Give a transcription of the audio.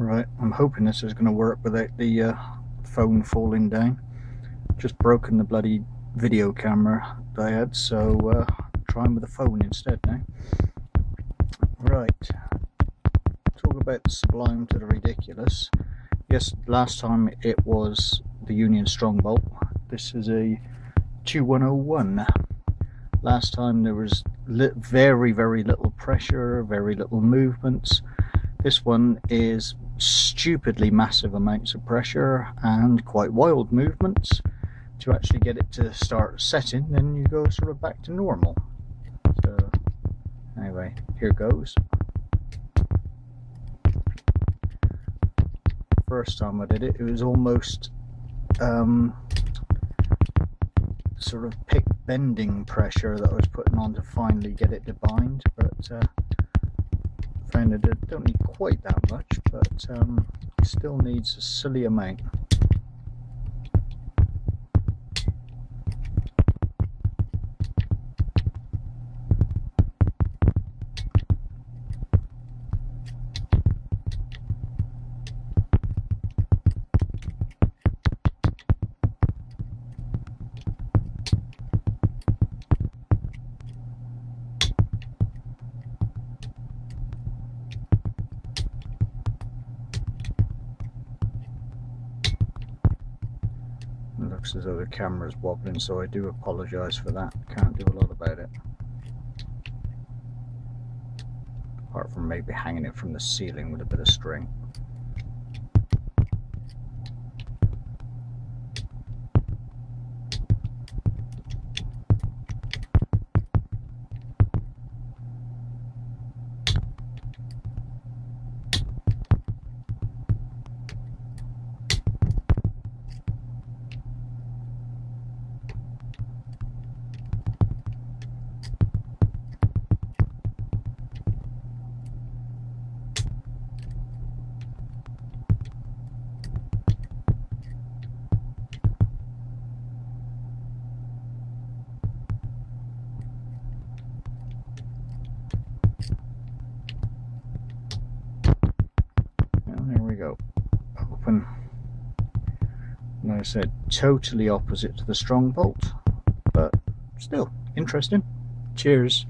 Right, I'm hoping this is going to work without the uh, phone falling down. Just broken the bloody video camera I had, so uh, trying with the phone instead now. Right, talk about the sublime to the ridiculous. Yes, last time it was the Union Strongbolt. This is a 2101. Last time there was very, very little pressure, very little movements. This one is stupidly massive amounts of pressure and quite wild movements to actually get it to start setting then you go sort of back to normal. So anyway here goes. First time I did it it was almost um, sort of pick bending pressure that I was putting on to finally get it to bind but uh, found it don't need quite that much, but um, still needs a silly amount. Looks as though the camera's wobbling so I do apologise for that. Can't do a lot about it. Apart from maybe hanging it from the ceiling with a bit of string Open. Like I said, totally opposite to the strong bolt, but still interesting. Cheers.